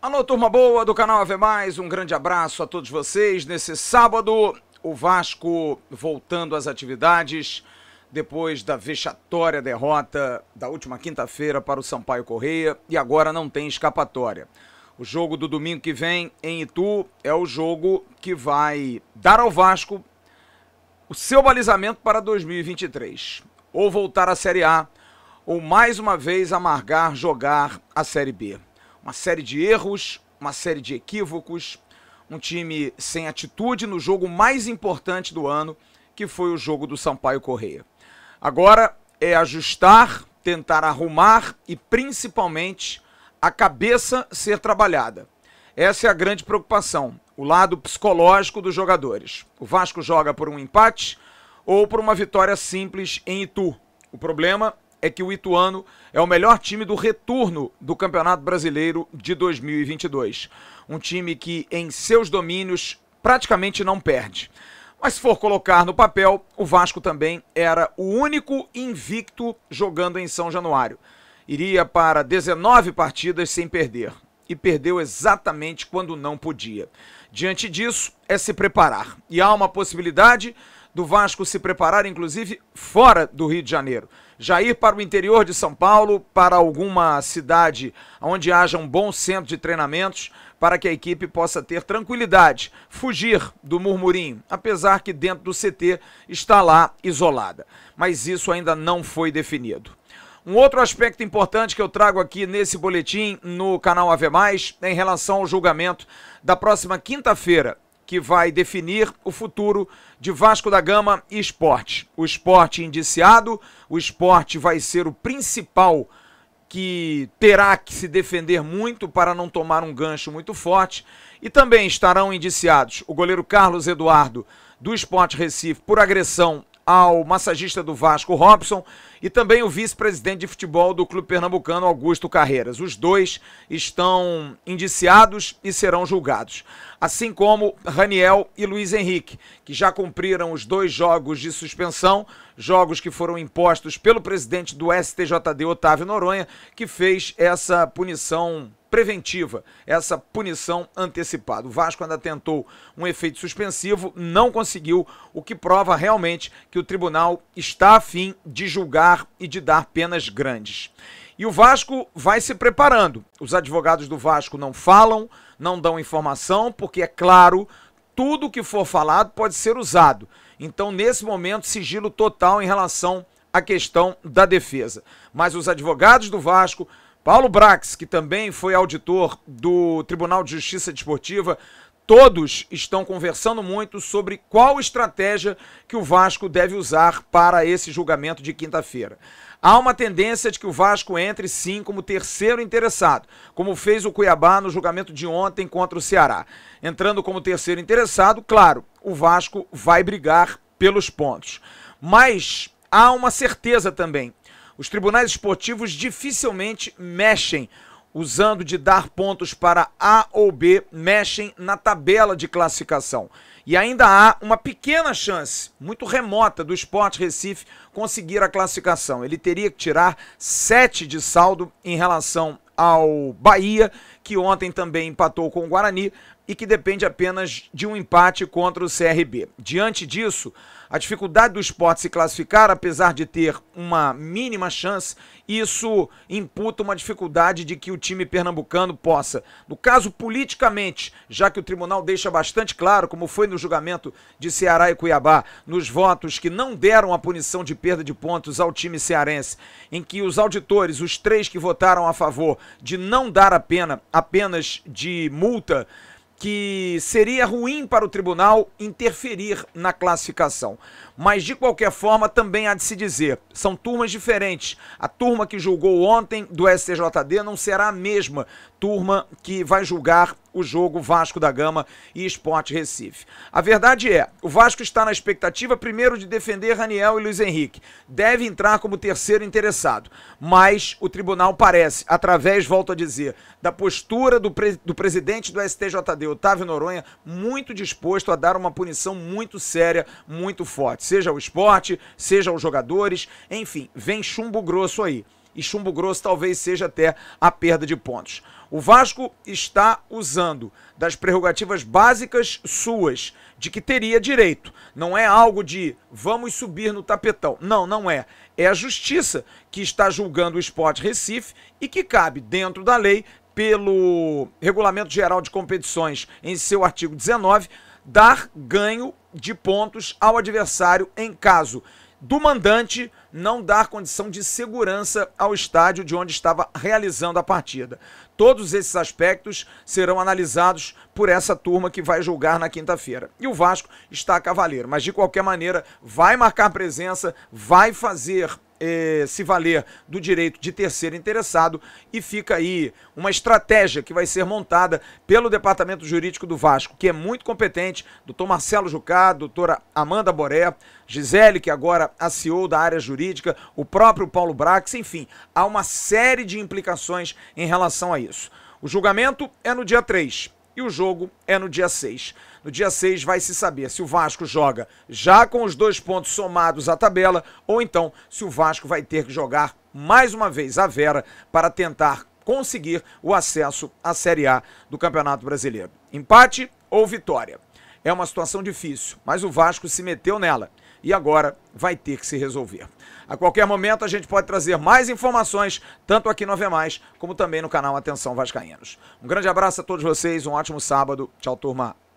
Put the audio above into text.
Alô, turma boa do canal Ave Mais, um grande abraço a todos vocês. Nesse sábado, o Vasco voltando às atividades depois da vexatória derrota da última quinta-feira para o Sampaio Correia e agora não tem escapatória. O jogo do domingo que vem em Itu é o jogo que vai dar ao Vasco o seu balizamento para 2023. Ou voltar à Série A, ou mais uma vez amargar jogar a Série B. Uma série de erros, uma série de equívocos, um time sem atitude no jogo mais importante do ano, que foi o jogo do Sampaio Correia. Agora é ajustar, tentar arrumar e principalmente a cabeça ser trabalhada. Essa é a grande preocupação, o lado psicológico dos jogadores. O Vasco joga por um empate ou por uma vitória simples em Itu. O problema é que o Ituano é o melhor time do retorno do Campeonato Brasileiro de 2022. Um time que, em seus domínios, praticamente não perde. Mas se for colocar no papel, o Vasco também era o único invicto jogando em São Januário. Iria para 19 partidas sem perder. E perdeu exatamente quando não podia. Diante disso, é se preparar. E há uma possibilidade do Vasco se preparar, inclusive, fora do Rio de Janeiro. Já ir para o interior de São Paulo, para alguma cidade onde haja um bom centro de treinamentos, para que a equipe possa ter tranquilidade, fugir do murmurinho, apesar que dentro do CT está lá isolada. Mas isso ainda não foi definido. Um outro aspecto importante que eu trago aqui nesse boletim no canal Ave Mais é em relação ao julgamento da próxima quinta-feira, que vai definir o futuro de Vasco da Gama e esporte. O esporte indiciado, o esporte vai ser o principal que terá que se defender muito para não tomar um gancho muito forte. E também estarão indiciados o goleiro Carlos Eduardo do Esporte Recife por agressão ao massagista do Vasco, Robson, e também o vice-presidente de futebol do Clube Pernambucano, Augusto Carreiras. Os dois estão indiciados e serão julgados. Assim como Raniel e Luiz Henrique, que já cumpriram os dois jogos de suspensão, jogos que foram impostos pelo presidente do STJD, Otávio Noronha, que fez essa punição preventiva, essa punição antecipada. O Vasco ainda tentou um efeito suspensivo, não conseguiu, o que prova realmente que o tribunal está a fim de julgar e de dar penas grandes. E o Vasco vai se preparando. Os advogados do Vasco não falam, não dão informação, porque é claro, tudo que for falado pode ser usado. Então, nesse momento, sigilo total em relação à questão da defesa. Mas os advogados do Vasco Paulo Brax, que também foi auditor do Tribunal de Justiça Desportiva, todos estão conversando muito sobre qual estratégia que o Vasco deve usar para esse julgamento de quinta-feira. Há uma tendência de que o Vasco entre sim como terceiro interessado, como fez o Cuiabá no julgamento de ontem contra o Ceará. Entrando como terceiro interessado, claro, o Vasco vai brigar pelos pontos. Mas há uma certeza também os tribunais esportivos dificilmente mexem usando de dar pontos para A ou B, mexem na tabela de classificação. E ainda há uma pequena chance, muito remota, do Esporte Recife conseguir a classificação. Ele teria que tirar sete de saldo em relação ao Bahia, que ontem também empatou com o Guarani e que depende apenas de um empate contra o CRB. Diante disso, a dificuldade do esporte se classificar, apesar de ter uma mínima chance, isso imputa uma dificuldade de que o time pernambucano possa, no caso politicamente, já que o tribunal deixa bastante claro, como foi no julgamento de Ceará e Cuiabá, nos votos que não deram a punição de perda de pontos ao time cearense, em que os auditores, os três que votaram a favor de não dar a pena apenas de multa, que seria ruim para o tribunal interferir na classificação. Mas de qualquer forma, também há de se dizer, são turmas diferentes. A turma que julgou ontem do STJD não será a mesma turma que vai julgar o jogo Vasco da Gama e Esporte Recife. A verdade é, o Vasco está na expectativa primeiro de defender Raniel e Luiz Henrique. Deve entrar como terceiro interessado, mas o tribunal parece, através, volto a dizer, da postura do, pre do presidente do STJD, Otávio Noronha, muito disposto a dar uma punição muito séria, muito forte seja o esporte, seja os jogadores, enfim, vem chumbo grosso aí. E chumbo grosso talvez seja até a perda de pontos. O Vasco está usando das prerrogativas básicas suas, de que teria direito. Não é algo de vamos subir no tapetão. Não, não é. É a justiça que está julgando o Esporte Recife e que cabe, dentro da lei, pelo Regulamento Geral de Competições, em seu artigo 19, dar ganho de pontos ao adversário em caso do mandante não dar condição de segurança ao estádio de onde estava realizando a partida. Todos esses aspectos serão analisados por essa turma que vai julgar na quinta-feira. E o Vasco está a cavaleiro, mas de qualquer maneira vai marcar presença, vai fazer eh, se valer do direito de terceiro interessado. E fica aí uma estratégia que vai ser montada pelo Departamento Jurídico do Vasco, que é muito competente, doutor Marcelo Jucá, doutora Amanda Boré, Gisele, que agora aciou da área jurídica, o próprio Paulo Brax, enfim, há uma série de implicações em relação a isso. O julgamento é no dia 3 e o jogo é no dia 6. No dia 6 vai se saber se o Vasco joga já com os dois pontos somados à tabela ou então se o Vasco vai ter que jogar mais uma vez a Vera para tentar conseguir o acesso à Série A do Campeonato Brasileiro. Empate ou vitória? É uma situação difícil, mas o Vasco se meteu nela e agora vai ter que se resolver. A qualquer momento a gente pode trazer mais informações, tanto aqui no Ave Mais, como também no canal Atenção Vascaínos. Um grande abraço a todos vocês, um ótimo sábado. Tchau, turma.